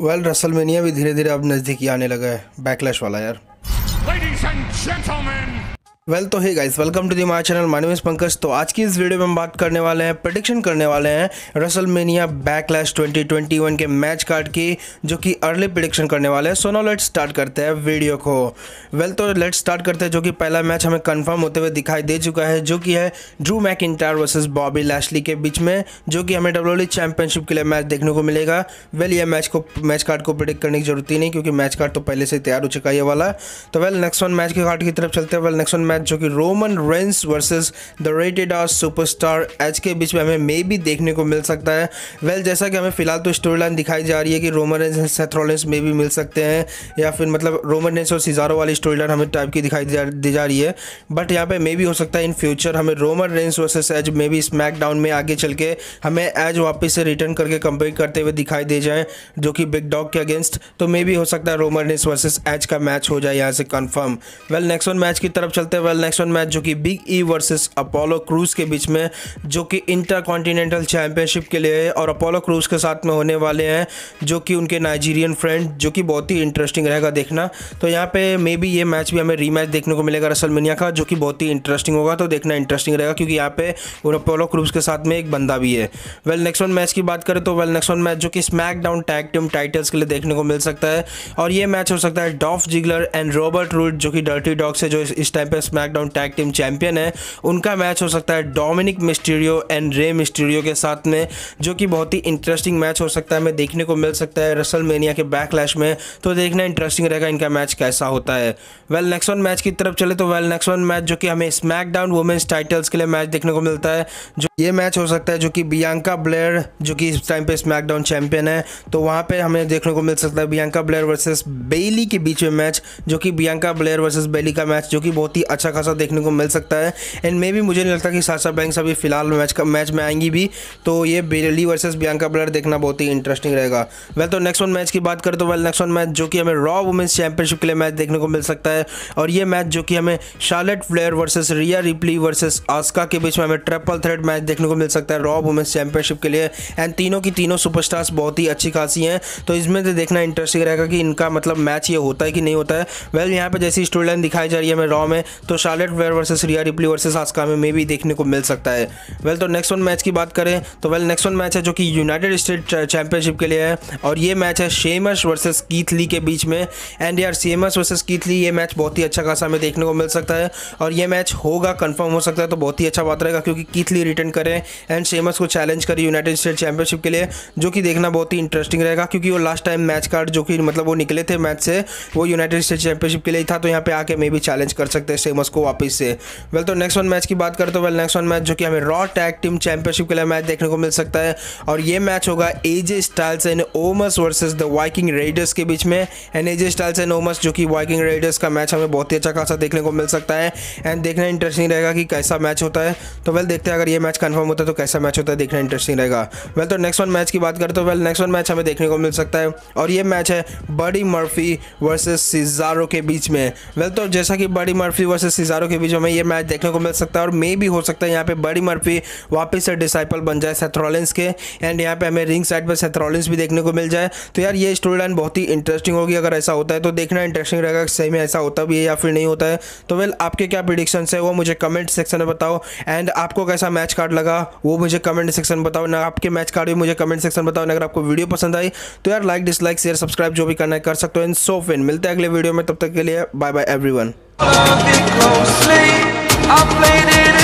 Well WrestleMania भी धीरे धीरे अब नज़दीकी आने लगा है। बैकलैश वाला यार। वेल तो hey guys welcome to the my channel my name is Pankaj तो आज की इस वीडियो में हम बात करने वाले हैं प्रडिक्शन करने वाले हैं रसलमेनिया बैकलैश 2021 के मैच कार्ड की, जो कि अर्ली प्रडिक्शन करने वाले हैं। सो नो लेट्स स्टार्ट करते हैं वीडियो को। वेल तो लेट्स स्टार्ट करते हैं, जो कि पहला मैच हमें कन्फर्म होते हुए दिखाई दे चुका है, जो कि है Drew McIntyre versus Bobby Lashley के बीच में, जो कि हमें डब्ल्यू चैंपियनशिप के लिए मैच देखने को मिलेगा। वेल ये मैच को मैच कार्ड को प्रिडिक्ट करने की ज़रूरत ही नहीं, क्योंकि मैच कार्ड तो पहले से तैयार हो चुका है वाला। तो वेल नेक्स्ट वन मैच के कार्ड की तरफ़ चलते हैं। वेल नेक्स्ट वन मैच जो कि Roman Reigns versus the rated R superstar. Edge के बीच में हमें मे भी देखने को मिल सकता है। वेल well, जैसा कि हमें फ़िलहाल तो स्टोरी लाइन दिखाई जा रही है कि रोमन रेंस एंड सेथरोलेंस में भी मिल सकते हैं या फिर मतलब रोमन रेंस और सिजारो वाली स्टोरी लाइन हमें टाइप की दिखाई दी जा रही है। बट यहाँ पे मे भी हो सकता है इन फ्यूचर हमें रोमन रेंस वर्सेस एज मे भी स्मैक डाउन में आगे चल के हमें एज वापस से रिटर्न करके कंपेयर करते हुए दिखाई दे जाए जो कि बिग डॉग के अगेंस्ट तो मे भी हो सकता है रोमन रेंस वर्सेस एज का मैच हो जाए यहाँ से confirm well next one match की तरफ़ चलते हैं वेल नेक्स्ट वन मैच जो कि Big E versus Apollo Crews के बीच में, जो कि इंटर कॉन्टिनेंटल चैंपियनशिप के लिए है और अपोलो क्रूज के साथ में होने वाले हैं, जो कि उनके नाइजीरियन फ्रेंड जो कि बहुत ही इंटरेस्टिंग रहेगा देखना। तो यहाँ पे मे बी ये मैच भी हमें रीमैच देखने को मिलेगा रसलमेनिया का, जो कि बहुत ही इंटरेस्टिंग होगा तो देखना इंटरेस्टिंग रहेगा, क्योंकि यहाँ पे अपोलो क्रूज के साथ में एक बंदा भी है। वेल नेक्स्ट वन मैच की बात करें तो वेल नेक्स्ट वन मैच जो कि SmackDown tag team titles के लिए देखने को मिल सकता है, और ये मैच हो सकता है Dolph Ziggler and Robert Roode जो कि डर्टी डॉग से जो इस टाइम पे SmackDown tag team champion है। उनका मैच हो सकता है Dominik Mysterio and Rey Mysterio के साथ में, जो कि बहुत ही इंटरेस्टिंग मैच हो सकता है। हमें देखने को मिल सकता है रसल मेनिया के बैकलैश में। तो देखना इंटरेस्टिंग रहेगा इनका मैच कैसा होता है। वेल नेक्स्ट वन मैच की तरफ़ चले तो वेल नेक्स्ट वन मैच जो कि हमें स्मैक डाउन वुमेंस टाइटल्स के लिए मैच देखने को मिलता है। जो ये मैच हो सकता है जो कि बियांका ब्लेयर जो कि इस टाइम पे स्मैकडाउन चैंपियन है। तो वहाँ पे हमें देखने को मिल सकता है बियांका ब्लेयर वर्सेस बेली के बीच में मैच जो कि बियांका ब्लेयर वर्सेस बेली का मैच जो कि बहुत ही अच्छा खासा देखने को मिल सकता है। एंड मे भी मुझे नहीं लगता कि सासा बैंक्स अभी फ़िलहाल मैच का मैच में आएँगी भी। तो ये बेली वर्सेस बियांका ब्लेयर देखना बहुत ही इंटरेस्टिंग रहेगा। वेल तो नेक्स्ट वन मैच की बात करें तो वेल नेक्स्ट वन मैच जो कि हमें रॉ वुमेंस चैंपियनशिप के लिए मैच देखने को मिल सकता है। और ये मैच जो कि हमें Charlotte Flair versus Rhea Ripley versus Asuka के बीच में हमें ट्रिपल थ्रेड मैच देखने को मिल सकता है रॉ वुमेंस चैंपियनशिप के लिए। एंड तीनों की तीनों सुपरस्टार्स बहुत ही अच्छी खासी हैं। तो इसमें से देखना इंटरेस्टिंग रहेगा कि इनका मतलब मैच ये होता है कि नहीं होता है। वेल यहाँ पर जैसी स्टोरी लाइन दिखाई जा रही है हमें रॉ में तो Charlotte Flair versus Rhea Ripley versus Asuka में मे भी देखने को मिल सकता है। वेल तो नेक्स्ट वन मैच की बात करें तो वेल नेक्स्ट वन मैच है जो कि यूनाइटेड स्टेट चैंपियनशिप के लिए है, और ये मैच है शेमस वर्सेस कीथली के बीच में। एंड यार सेमस वर्सेस कीथली ये मैच बहुत ही अच्छा खासा हमें देखने को मिल सकता है, और ये मैच होगा कन्फर्म हो सकता है तो बहुत ही अच्छा बात रहेगा, क्योंकि कीथली रिटर्न करें एंड शेमस को चैलेंज करे यूनाइटेड स्टेट चैंपियनशिप के लिए, जो कि देखना बहुत ही इंटरेस्टिंग रहेगा, क्योंकि वो लास्ट टाइम मैच कार्ड जो कि मतलब वो निकले थे मैच से, वो यूनाइटेड स्टेट चैंपियनशिप के लिए था तो यहाँ पे आके मे भी चैलेंज कर सकते हैं शेमस को वापस से। वेल तो नेक्स्ट वन मैच की बात करें तो वेल नेक्स्ट वन मैच जो कि हमें रॉ टैग टीम चैंपियनशिप के लिए मैच देखने को मिल सकता है। और ये मैच होगा AJ Styles and Omos versus the Viking Raiders के बीच में। And AJ Styles and Omos जो कि वाइकिंग रेडर्स का मैच हमें बहुत ही अच्छा खासा देखने को मिल सकता है। एंड देखना इंटरेस्टिंग रहेगा कि कैसा मैच होता है। तो वेल देखते हैं अगर ये मैच कंफर्म होता है तो कैसा मैच होता है, देखना इंटरेस्टिंग रहेगा। वेल तो नेक्स्ट वन मैच की बात करें तो वेल नेक्स्ट वन मैच हमें देखने को मिल सकता है। और ये मैच है बडी मर्फी वर्सेस सिजारो के बीच में। वेल तो जैसा कि बडी मर्फी वर्सेस सिजारो के बीच में ये मैच देखने को मिल सकता है और मे भी हो सकता है यहाँ पे बडी मर्फी वापस से डिसाइपल बन जाए सेथरोलेंस के। एंड यहाँ पे हमें रिंग साइड पर सेथरोलेंस भी देखने को मिल जाए। तो यार ये स्टोरी लाइन बहुत ही इंटरेस्टिंग होगी अगर ऐसा होता है तो देखना इंटरेस्टिंग रहेगा। सही में ऐसा होता भी है या फिर नहीं होता है तो वेल आपके क्या प्रिडिक्शन है वो मुझे कमेंट सेक्शन में बताओ। एंड आपको कैसा मैच कार्ड लगा, वो मुझे कमेंट सेक्शन में बताओ। ना आपके मैच कार्ड भी मुझे कमेंट सेक्शन में बताओ अगर आपको वीडियो पसंद आई तो यार लाइक डिसलाइक शेयर सब्सक्राइब जो भी करना है कर सकते हो। इन सो फिन मिलते हैं अगले वीडियो में, तब तक के लिए bye bye Love me closely, I played it